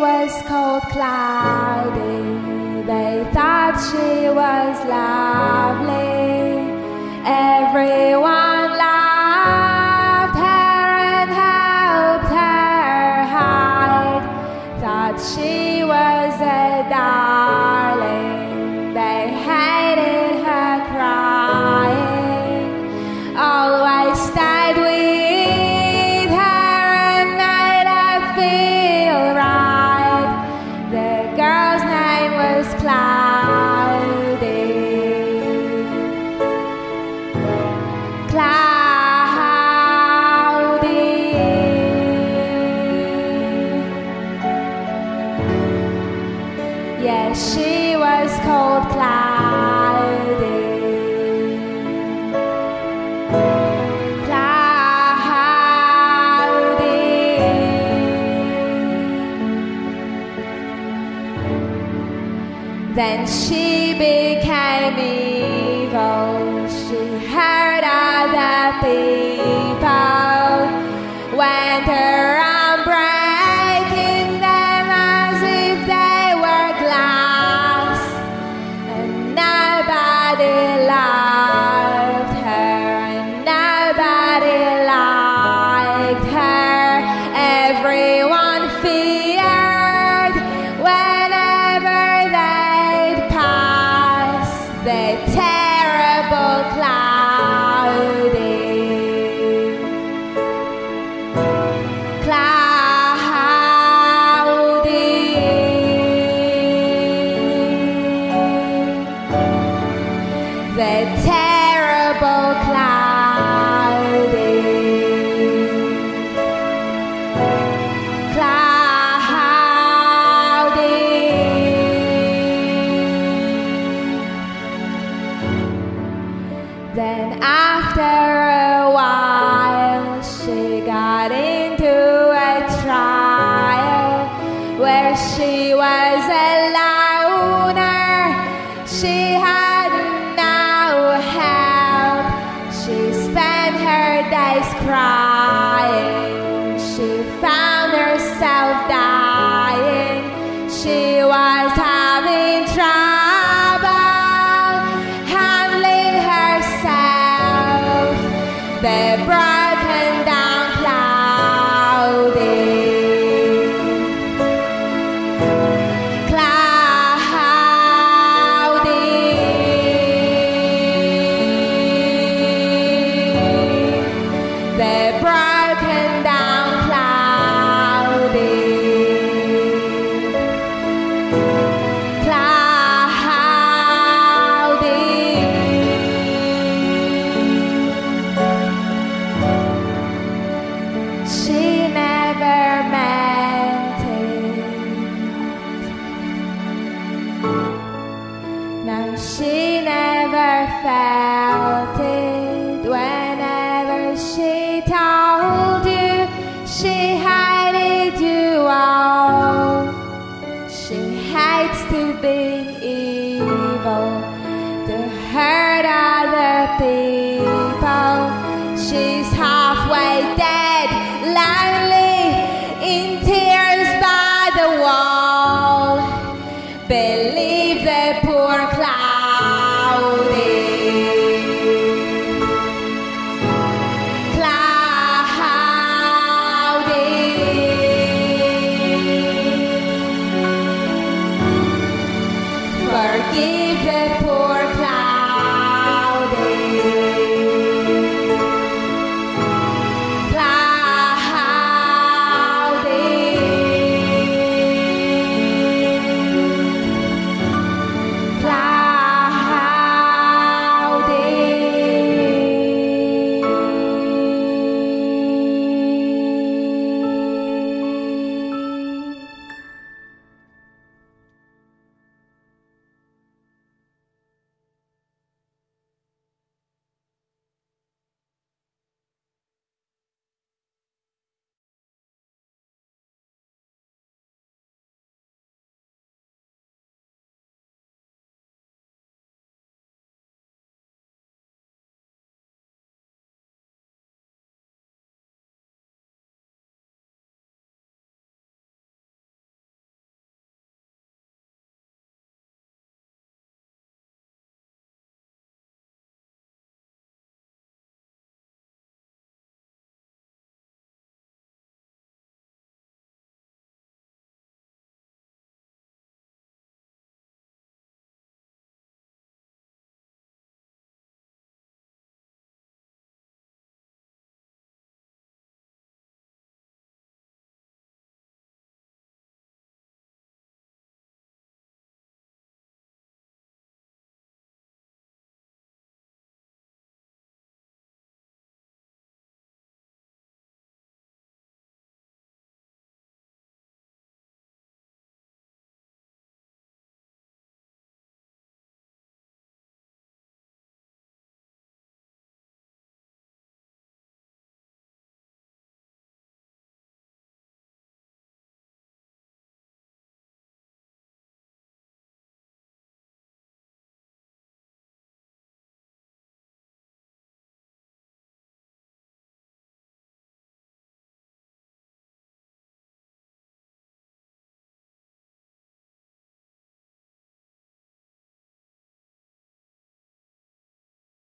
was cold cloudy. They thought she was lovely. Everyone loved her and helped her hide. Thought she was a doll. She became evil. She heard other people went around breaking them as if they were glass, and nobody laughed. encher. give é por